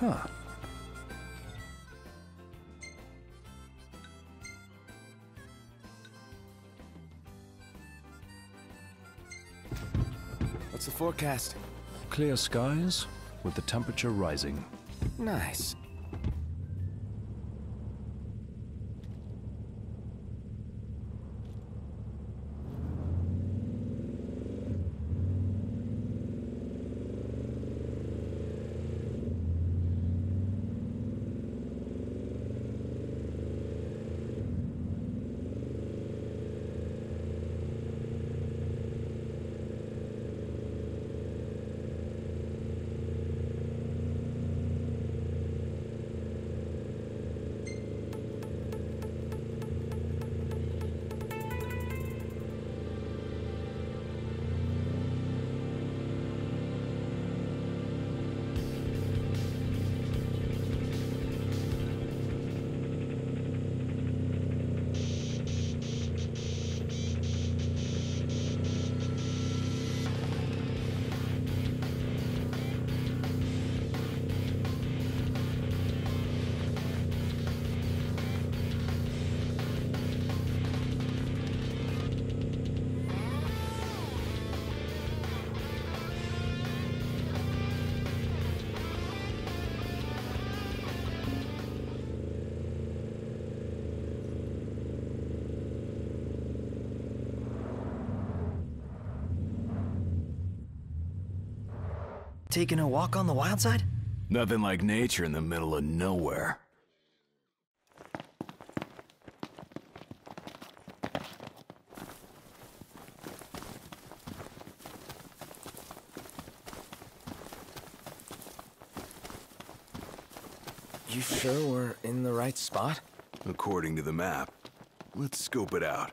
Huh. What's the forecast? Clear skies with the temperature rising. Nice. Taking a walk on the wild side? Nothing like nature in the middle of nowhere. You sure we're in the right spot? According to the map. Let's scope it out.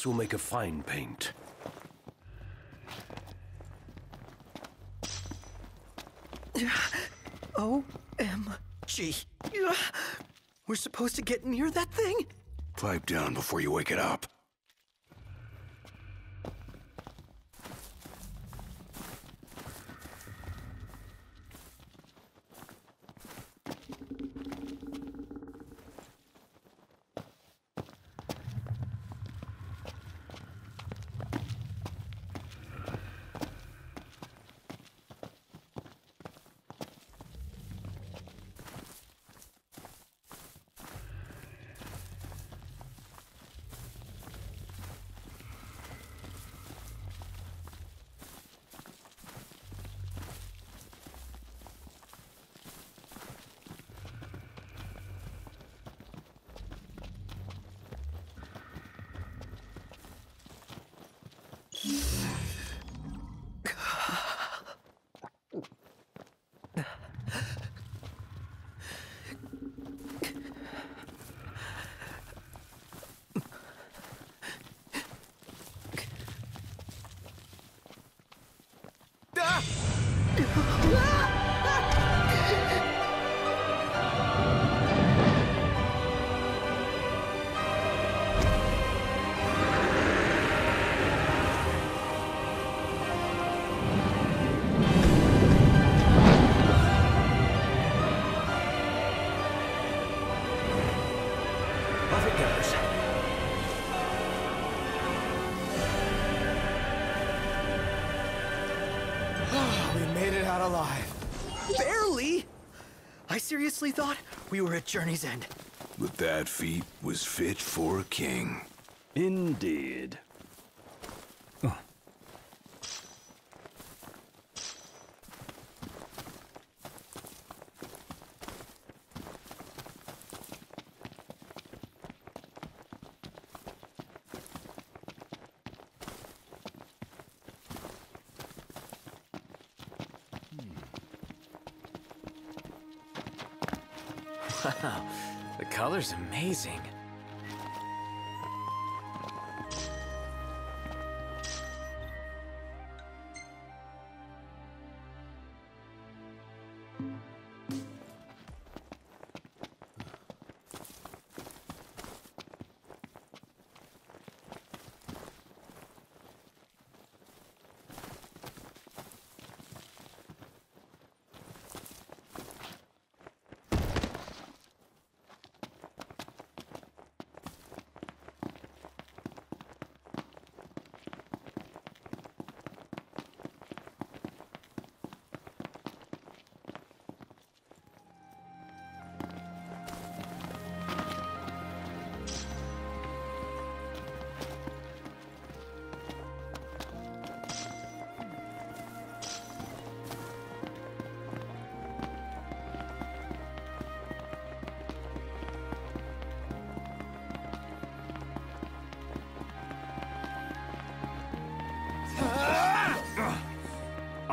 This will make a fine paint. OMG. We're supposed to get near that thing? Pipe down before you wake it up. Off made it out alive. Barely! I seriously thought we were at Journey's End. But that feat was fit for a king. Indeed.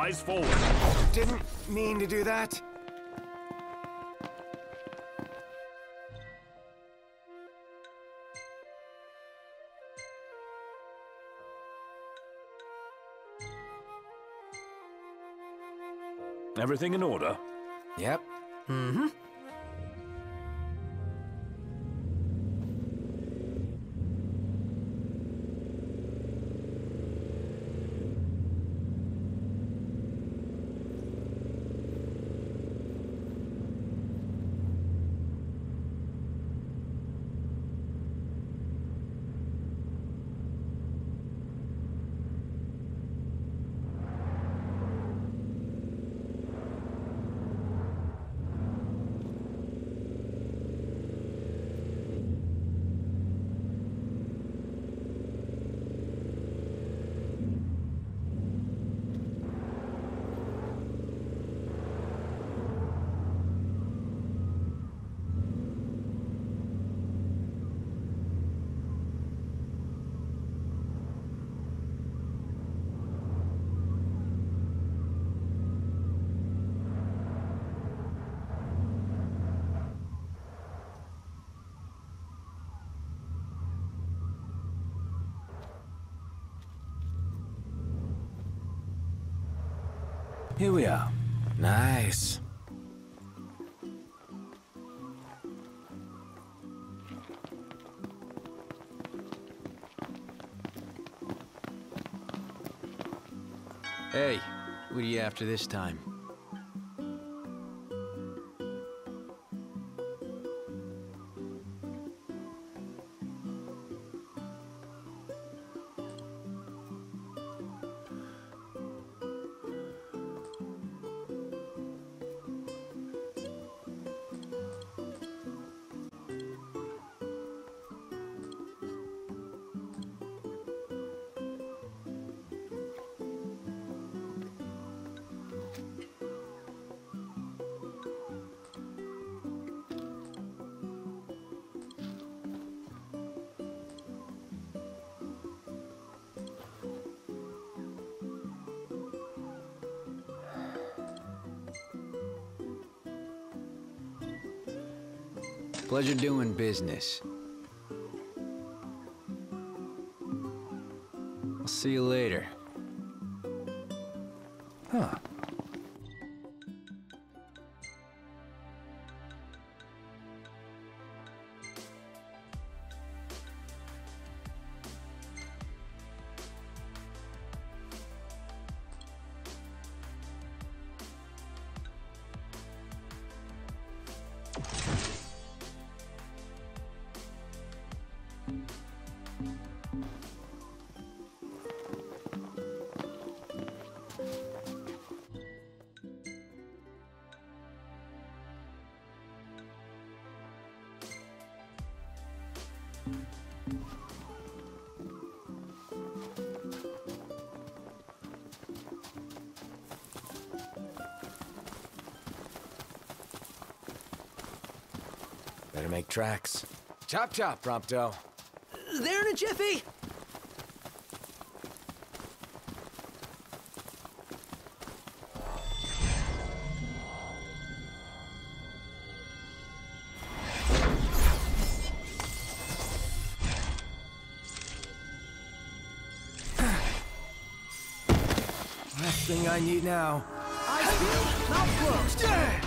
Eyes forward. Didn't mean to do that. Everything in order? Yep. Mm-hmm. Here we are. Nice. Hey, what are you after this time? Pleasure doing business. I'll see you later. Huh. Tracks. Chop chop, Prompto. There in a jiffy! Last thing I need now. Eyes peeled, mouth closed.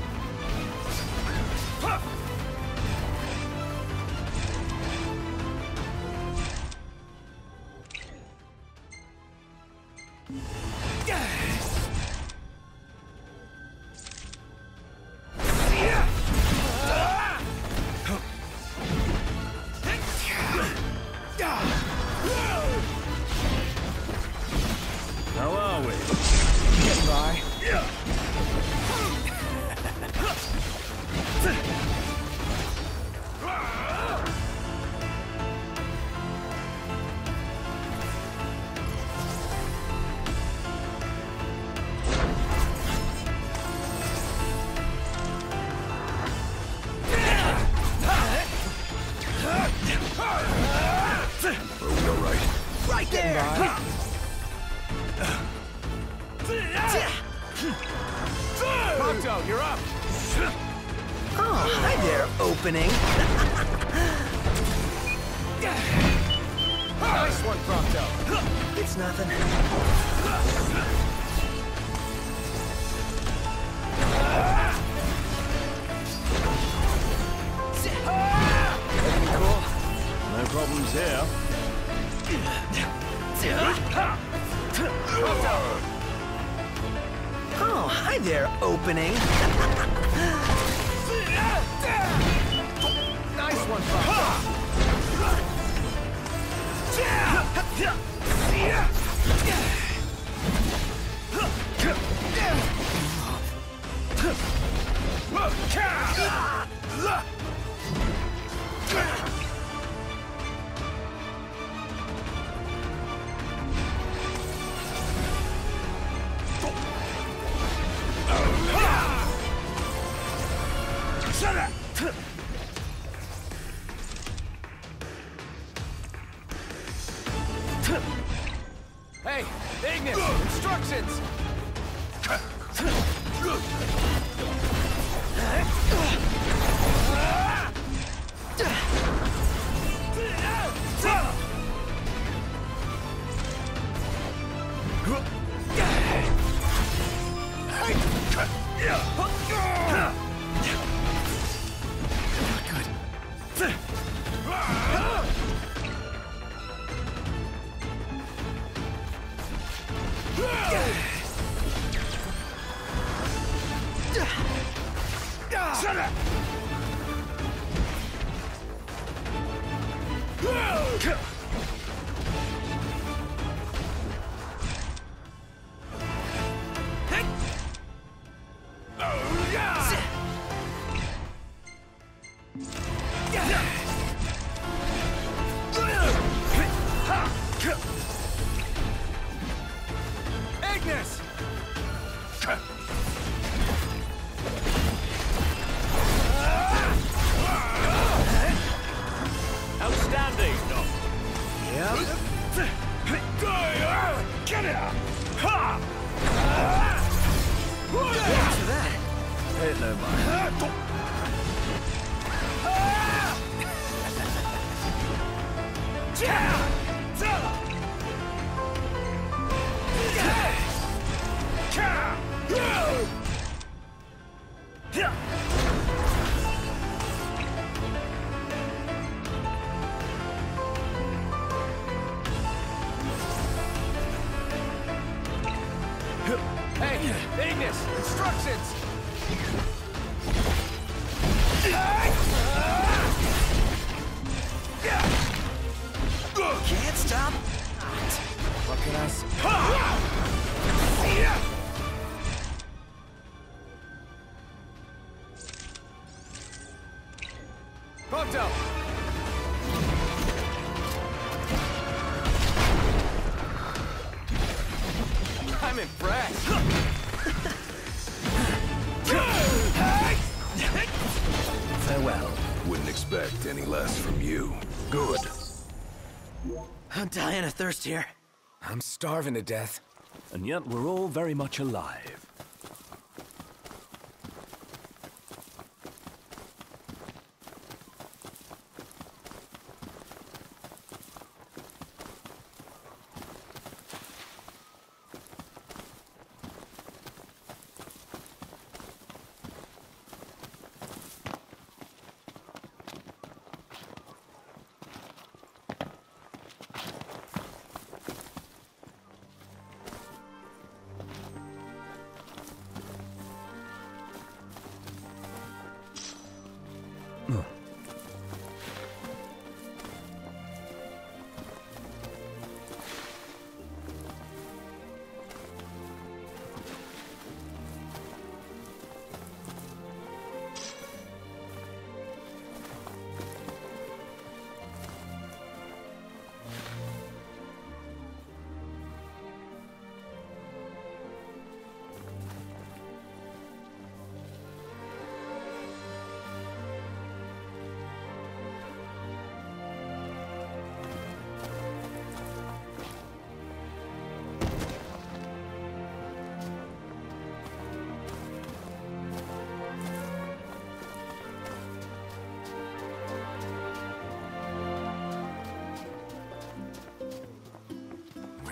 opening. Nice one, Prompto. It's nothing. Everything cool? No problems here. Oh, hi there, opening. One, Prompto. Ignis! Ignis, instructions! Can't stop. What can I say? Here. I'm starving to death. And yet we're all very much alive.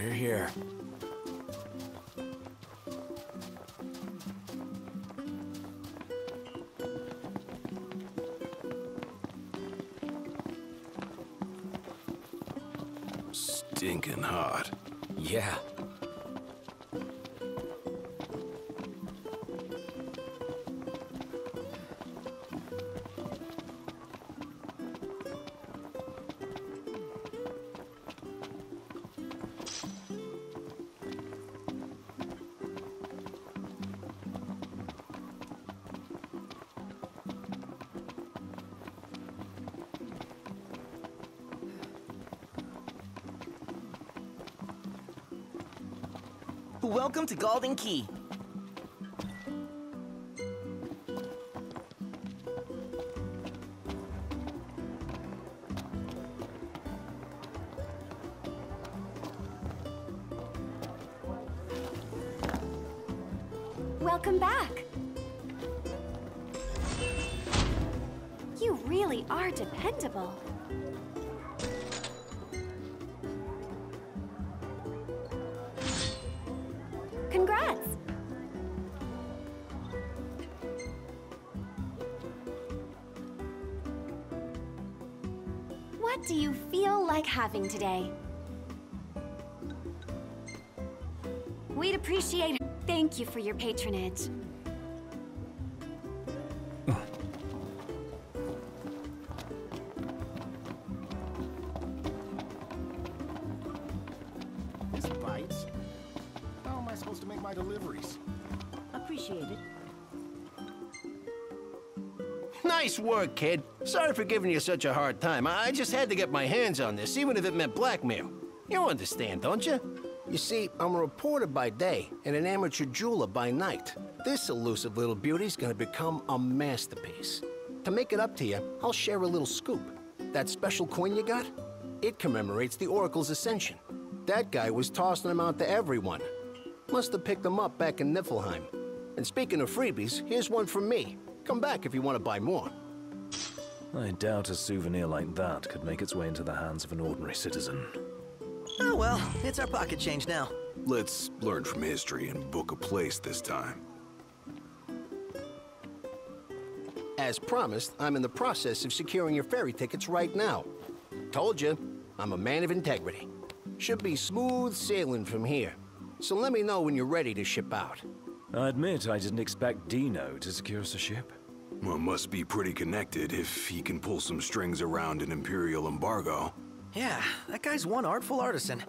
We're here. Stinking hot. Yeah. Welcome to Galdin Quay. Having today? We'd appreciate Thank you for your patronage. Kid. Sorry for giving you such a hard time. I I just had to get my hands on this, even if it meant blackmail. You understand, don't you? You see, I'm a reporter by day and an amateur jeweler by night. This elusive little beauty's gonna become a masterpiece. To make it up to you, I'll share a little scoop. That special coin you got? It commemorates the Oracle's ascension. That guy was tossing them out to everyone. Must have picked them up back in Niflheim. And speaking of freebies, here's one from me. Come back if you want to buy more. I doubt a souvenir like that could make its way into the hands of an ordinary citizen. Oh well, it's our pocket change now. Let's learn from history and book a place this time. As promised, I'm in the process of securing your ferry tickets right now. Told you, I'm a man of integrity. Should be smooth sailing from here. So let me know when you're ready to ship out. I admit I didn't expect Dino to secure us a ship. Well, must be pretty connected if he can pull some strings around an Imperial embargo. Yeah, that guy's one artful artisan.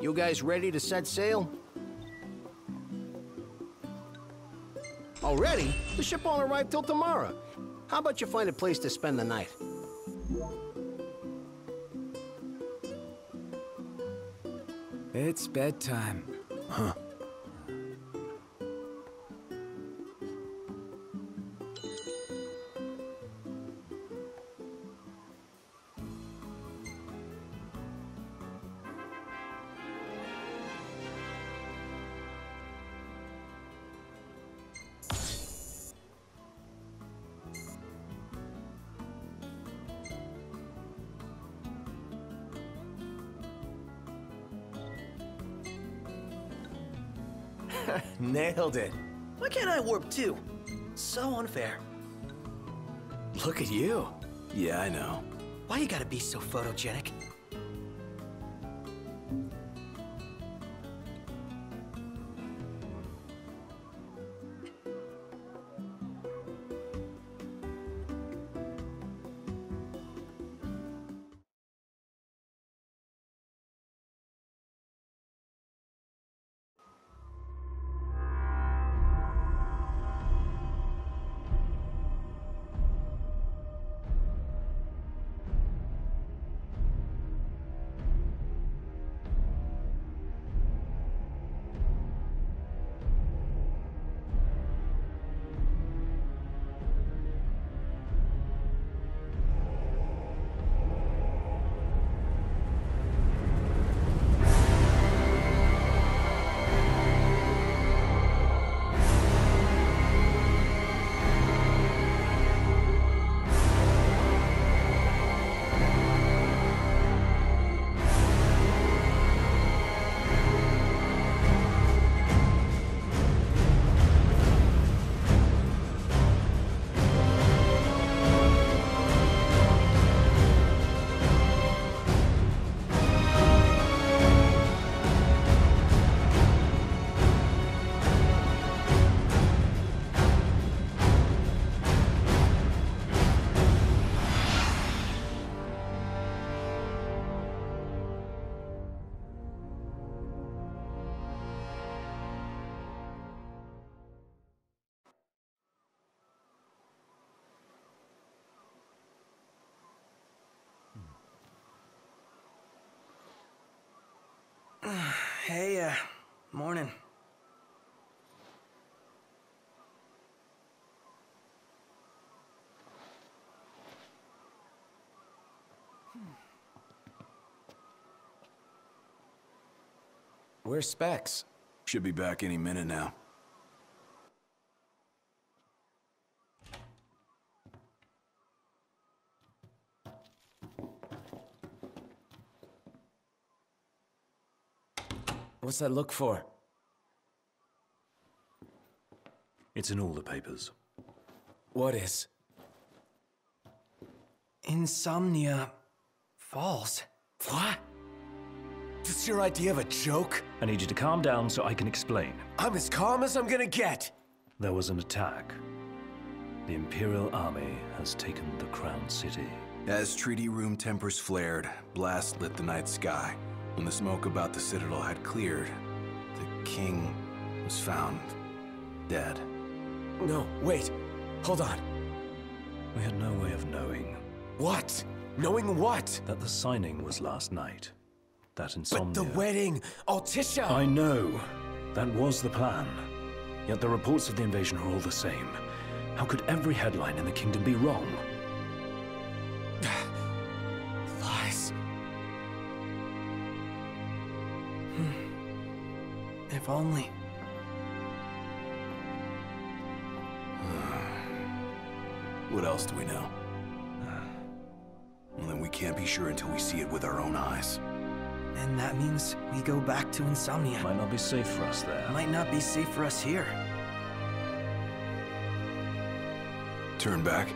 You guys ready to set sail? Already? The ship won't arrive till tomorrow. How about you find a place to spend the night? It's bedtime. Huh. Nailed it. Why can't I warp too? So unfair. Look at you. Yeah, I know. Why you gotta be so photogenic? Hey, uh, morning. Where's Specs? Should be back any minute now. What's that look for? It's in all the papers. What is? Insomnia Falls. What? This your idea of a joke? I need you to calm down so I can explain. I'm as calm as I'm gonna get. There was an attack. The Imperial Army has taken the Crown City. As treaty room tempers flared, blast lit the night sky. When the smoke about the citadel had cleared, the king was found dead. No, wait. Hold on. We had no way of knowing What? Knowing what? that the signing was last night. That insomnia. But the wedding! Altissia! I know. That was the plan. Yet the reports of the invasion are all the same. How could every headline in the kingdom be wrong? If only. What else do we know? Well, then we can't be sure until we see it with our own eyes. And that means we go back to Insomnia. Might not be safe for us there. Might not be safe for us here. Turn back.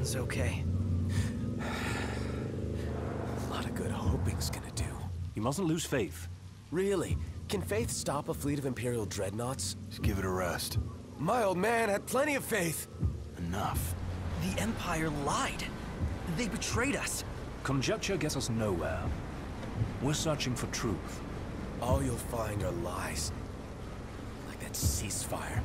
Everyone's okay. A lot of good hoping's gonna do. You mustn't lose faith. Really? Can Faith stop a fleet of Imperial dreadnoughts? Just give it a rest. My old man had plenty of faith. Enough. The Empire lied. They betrayed us. Conjecture gets us nowhere. We're searching for truth. All you'll find are lies. Like that ceasefire.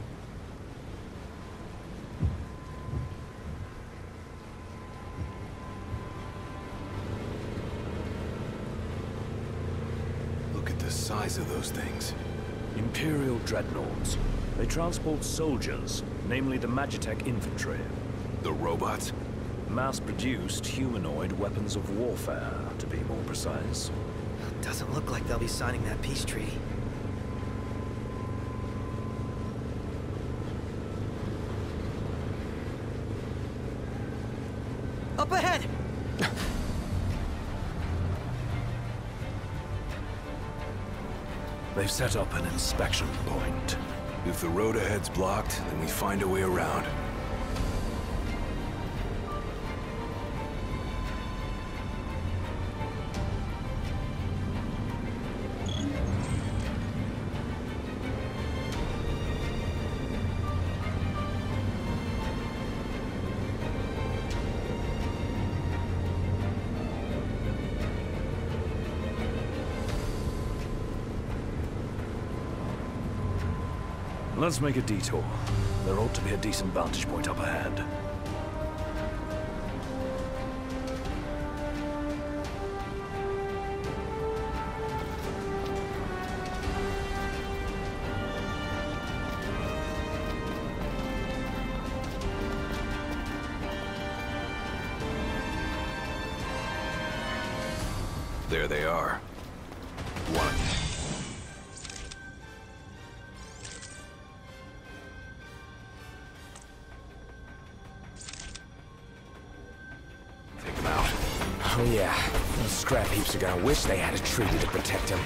Look at the size of those things. Imperial dreadnoughts. They transport soldiers, namely the Magitech infantry. The robots? Mass-produced humanoid weapons of warfare, to be more precise. Doesn't look like they'll be signing that peace treaty. Set up an inspection point. If the road ahead's blocked, then we find a way around. Let's make a detour. There ought to be a decent vantage point up ahead. Are gonna wish they had a treaty to protect him.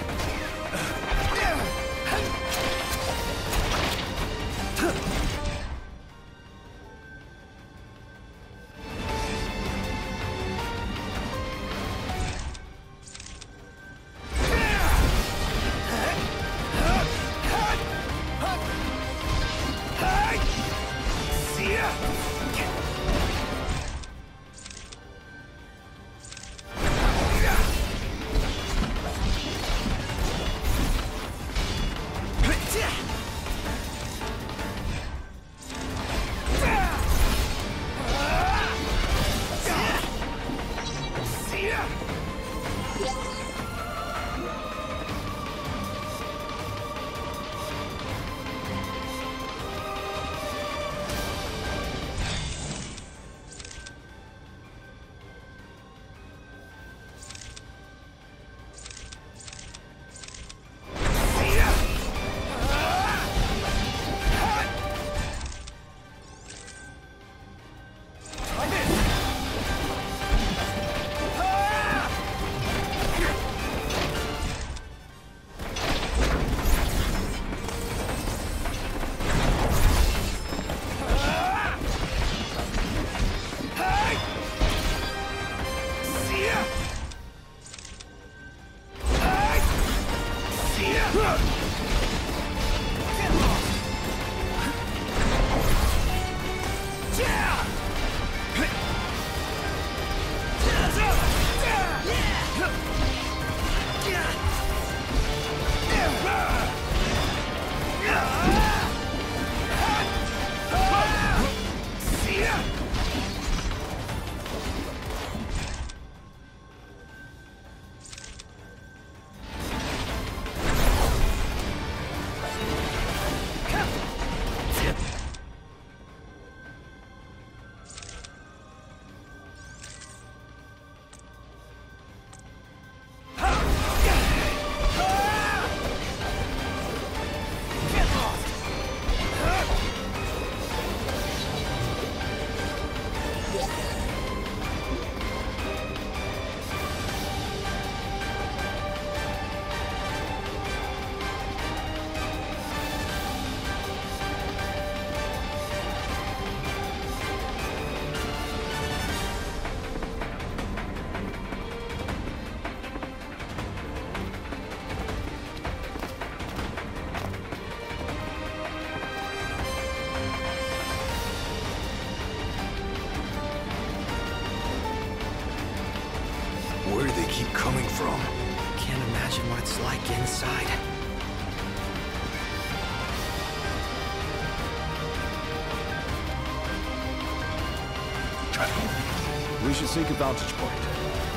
Vantage point.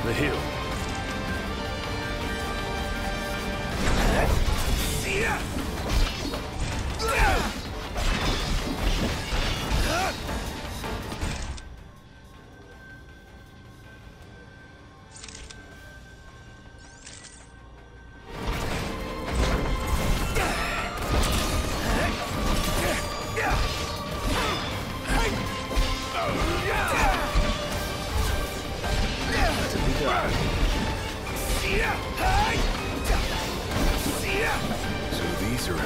The hill. So these are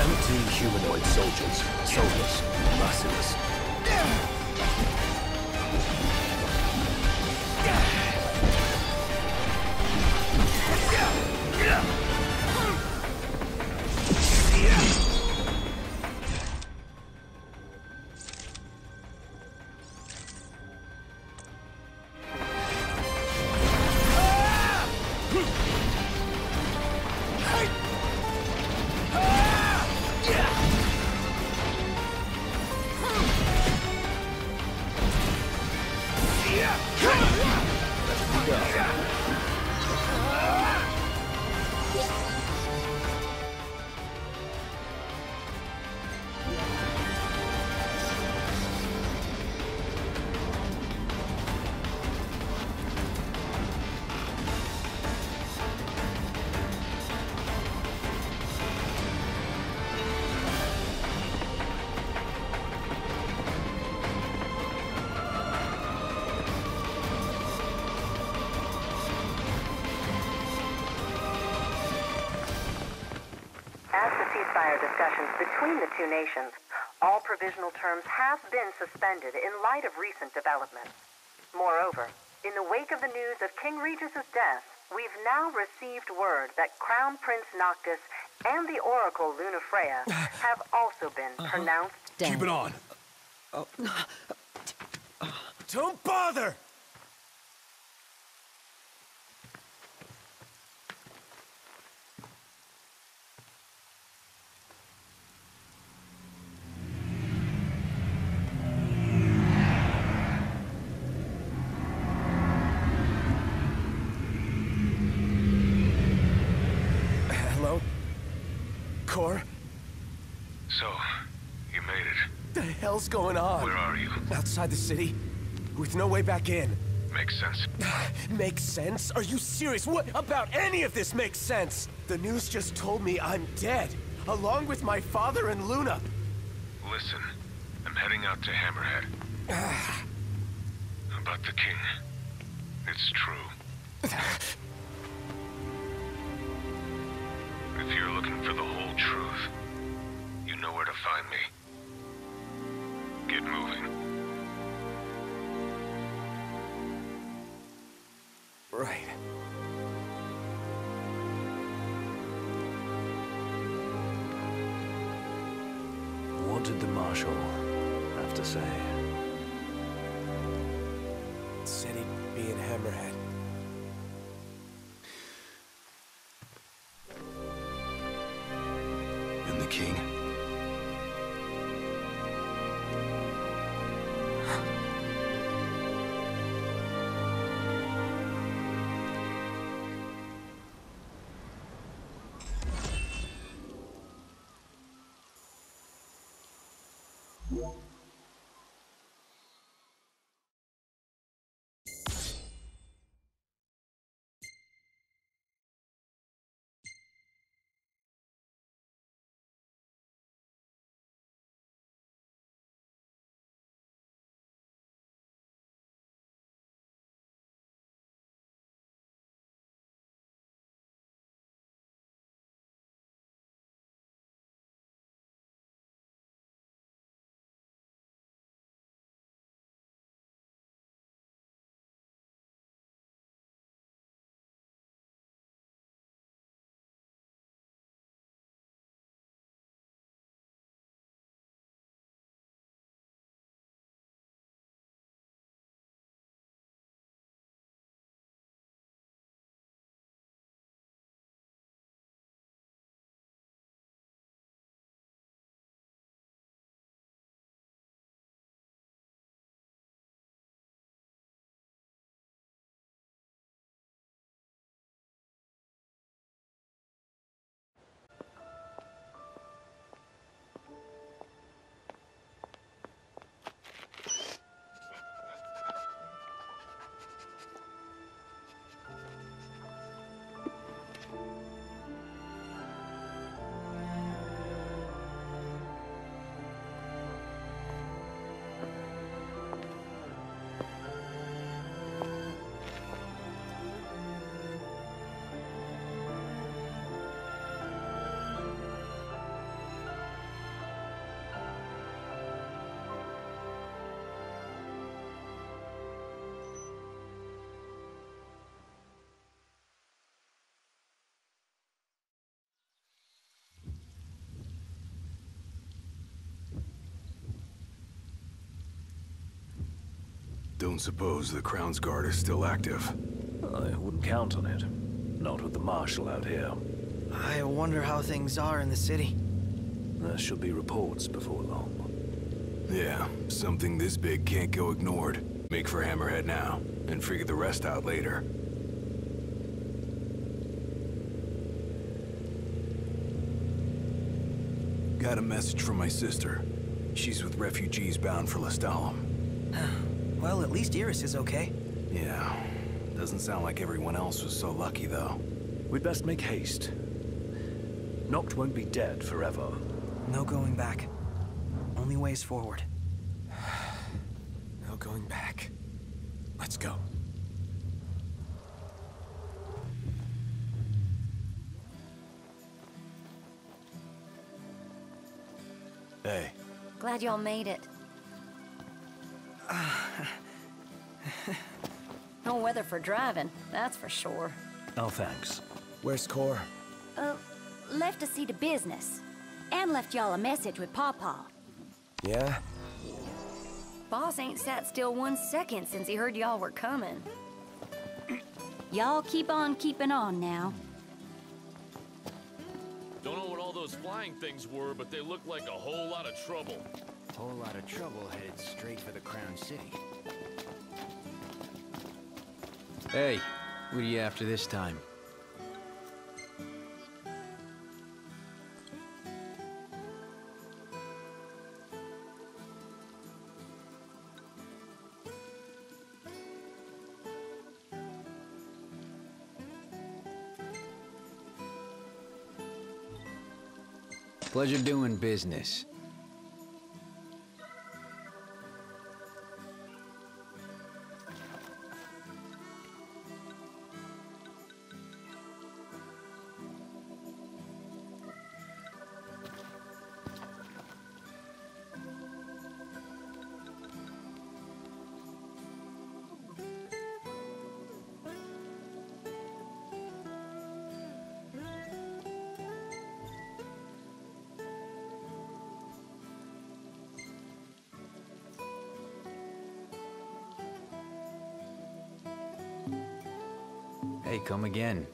Empty humanoid soldiers. Soulless. Merciless. As the ceasefire discussions between the two nations, all provisional terms have been suspended in light of recent developments. Moreover, in the wake of the news of King Regis's death, we've now received word that Crown Prince Noctis and the Oracle Lunafreya have also been uh-huh. pronounced dead. Keep it on. Oh, Don't bother! Hello? Cor? So, you made it. The hell's going on? Where are you? Outside the city, with no way back in. Makes sense. Makes sense? Are you serious? What about any of this makes sense? The news just told me I'm dead, along with my father and Luna. Listen, I'm heading out to Hammerhead. About the king. It's true. If you're looking for the whole truth, you know where to find me. Get moving. Right. What did the Marshal have to say? Said he'd be in Hammerhead. you. Don't suppose the Crownsguard is still active. I wouldn't count on it. Not with the Marshal out here. I wonder how things are in the city. There should be reports before long. Yeah, something this big can't go ignored. Make for Hammerhead now, and figure the rest out later. Got a message from my sister. She's with refugees bound for Lestallum. Well, at least Iris is okay. Yeah, doesn't sound like everyone else was so lucky, though. We'd best make haste. Noct won't be dead forever. No going back. Only ways forward. No going back. Let's go. Hey. Glad y'all made it. no weather for driving, that's for sure. Oh, thanks. Where's Cor? Uh, left to see to business. And left y'all a message with Pawpaw. Yeah? Boss ain't sat still one second since he heard y'all were coming. Y'all keep on keeping on now. Don't know what all those flying things were, but they look like a whole lot of trouble. Whole lot of trouble headed straight for the Crown City. Hey, what are you after this time? Pleasure doing business. Again.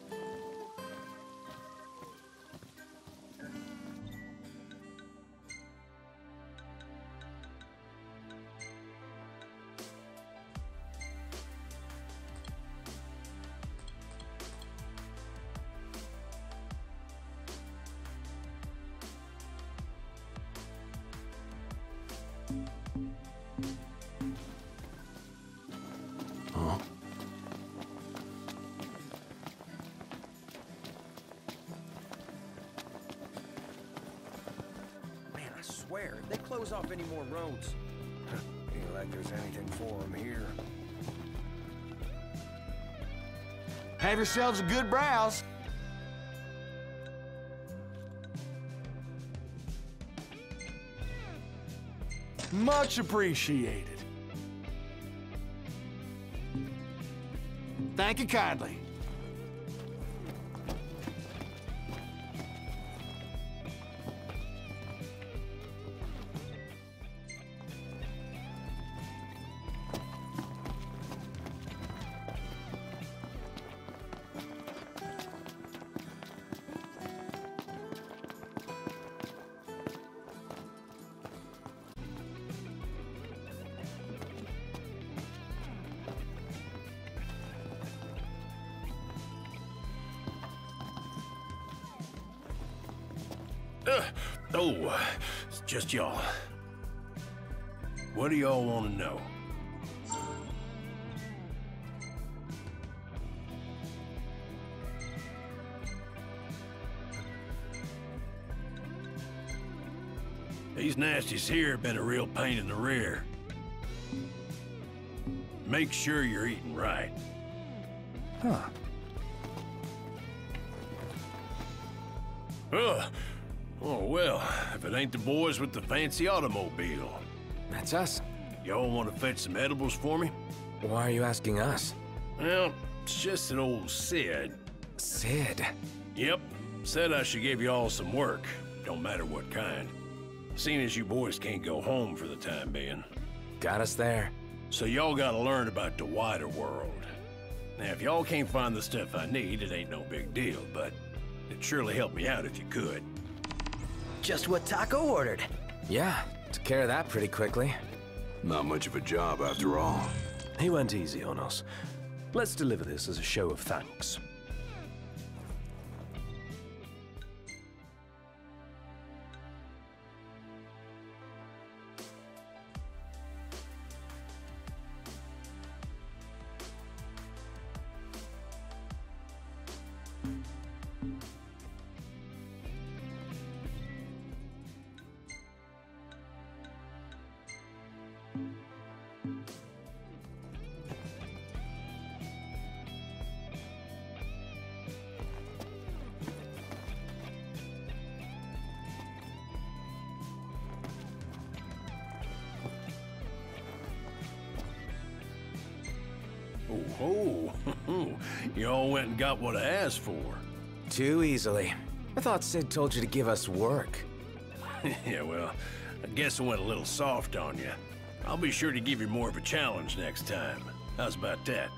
If they close off any more roads. Ain't like there's anything for them here. Have yourselves a good browse. Much appreciated. Thank you kindly. Just y'all. What do y'all want to know? These nasties here have been a real pain in the rear. Make sure you're eating right. Huh. Ugh. Oh, well, if it ain't the boys with the fancy automobile. That's us. Y'all want to fetch some edibles for me? Why are you asking us? Well, it's just an old Cid. Cid? Yep. Said I should give y'all some work. Don't matter what kind. Seeing as you boys can't go home for the time being. Got us there. So y'all gotta learn about the wider world. Now, if y'all can't find the stuff I need, it ain't no big deal, but it'd surely help me out if you could. Just what Taco ordered. Yeah, took care of that pretty quickly. Not much of a job after all. He went easy on us. Let's deliver this as a show of thanks. Oh, you all went and got what I asked for. Too easily. I thought Cid told you to give us work. yeah, well, I guess I went a little soft on you. I'll be sure to give you more of a challenge next time. How's about that?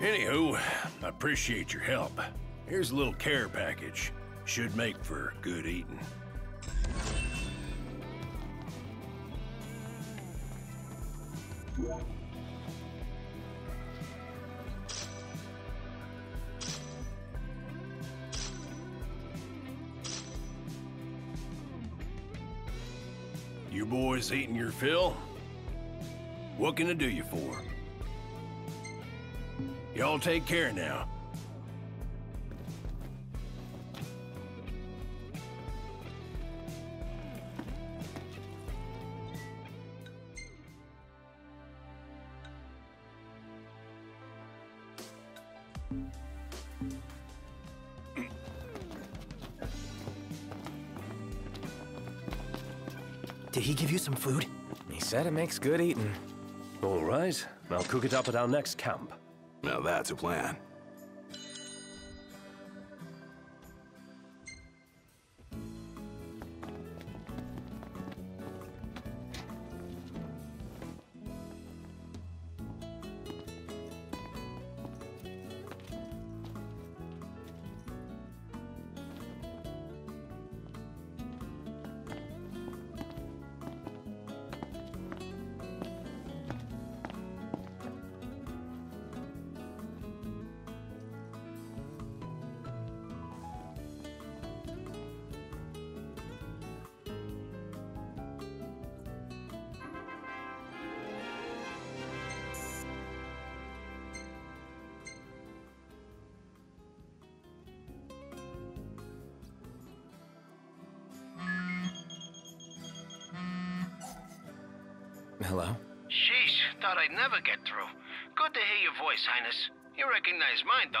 Anywho, I appreciate your help. Here's a little care package. Should make for good eating. You boys eating your fill? What can I do you for? Y'all take care now. He give you some food? He said it makes good eating. All right, I'll cook it up at our next camp. Now that's a plan.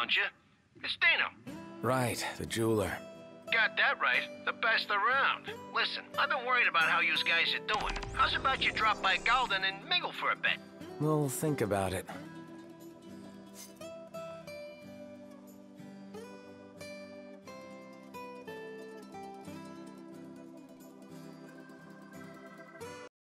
Don't you? It's Dino. Right, the jeweler. Got that right. The best around. Listen, I've been worried about how you guys are doing. How's about you drop by Galdin and mingle for a bit? We'll think about it.